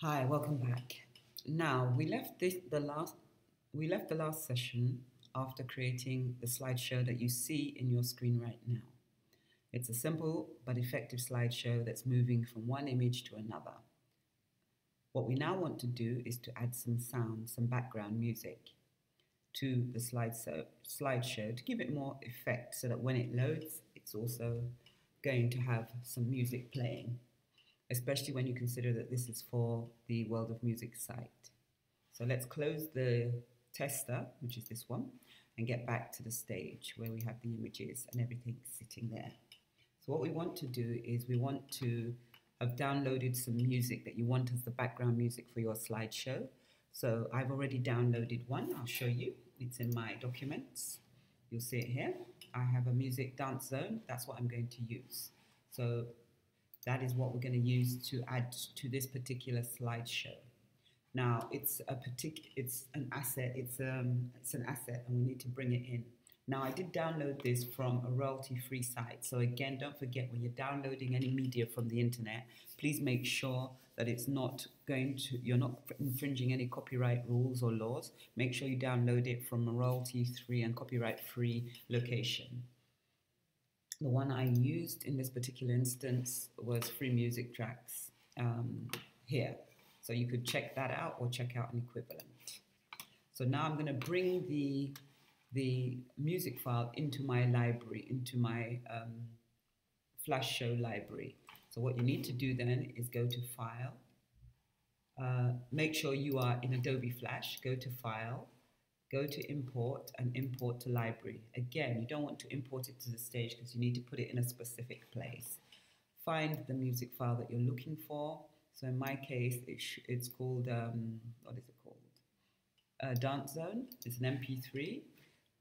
Hi, welcome back. Now we left this the last we left the last session after creating the slideshow that you see in your screen right now. It's a simple but effective slideshow that's moving from one image to another. What we now want to do is to add some sound, some background music to the slideshow, slideshow to give it more effect so that when it loads, it's also going to have some music playing especially when you consider that this is for the World of Music site. So let's close the tester, which is this one, and get back to the stage where we have the images and everything sitting there. So what we want to do is we want to have downloaded some music that you want as the background music for your slideshow. So I've already downloaded one, I'll show you. It's in my documents. You'll see it here. I have a music dance zone, that's what I'm going to use. So that is what we're going to use to add to this particular slideshow. Now it's a particular, it's an asset, it's um, it's an asset, and we need to bring it in. Now I did download this from a royalty-free site. So again, don't forget when you're downloading any media from the internet, please make sure that it's not going to, you're not infringing any copyright rules or laws. Make sure you download it from a royalty-free and copyright-free location. The one I used in this particular instance was Free Music Tracks um, here. So you could check that out or check out an equivalent. So now I'm going to bring the, the music file into my library, into my um, Flash Show library. So what you need to do then is go to File, uh, make sure you are in Adobe Flash, go to File, go to import and import to library. Again, you don't want to import it to the stage because you need to put it in a specific place. Find the music file that you're looking for. So in my case, it it's called, um, what is it called? Uh, Dance Zone. It's an MP3.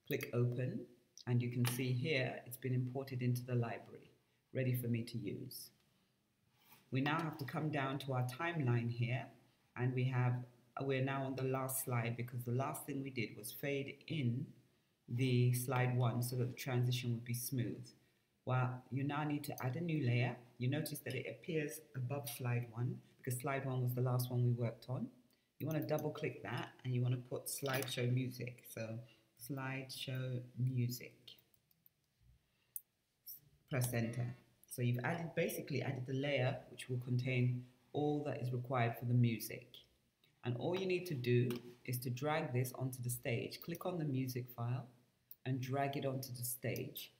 Click open and you can see here it's been imported into the library, ready for me to use. We now have to come down to our timeline here and we have we're now on the last slide because the last thing we did was fade in the slide one so that the transition would be smooth. Well, you now need to add a new layer. You notice that it appears above slide one because slide one was the last one we worked on. You want to double click that and you want to put slideshow music. So slideshow music. Press enter. So you've added basically added the layer which will contain all that is required for the music. And all you need to do is to drag this onto the stage. Click on the music file and drag it onto the stage.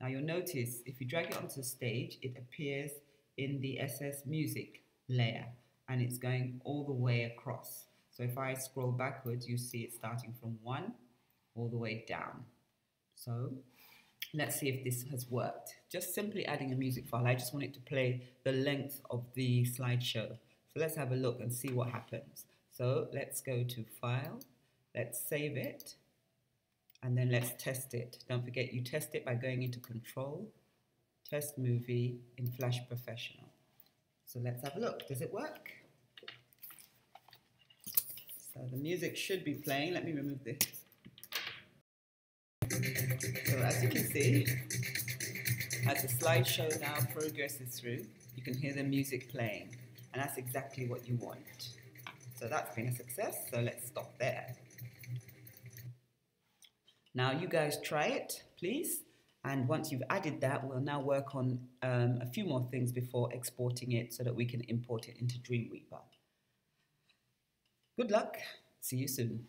Now you'll notice if you drag it onto the stage, it appears in the SS Music layer and it's going all the way across. So if I scroll backwards, you see it starting from one all the way down. So let's see if this has worked. Just simply adding a music file. I just want it to play the length of the slideshow. So let's have a look and see what happens. So let's go to File, let's save it, and then let's test it. Don't forget you test it by going into Control, Test Movie in Flash Professional. So let's have a look. Does it work? So the music should be playing. Let me remove this. So as you can see, as the slideshow now progresses through, you can hear the music playing. And that's exactly what you want. So that's been a success. So let's stop there. Now you guys try it, please. And once you've added that, we'll now work on um, a few more things before exporting it so that we can import it into Dreamweaver. Good luck. See you soon.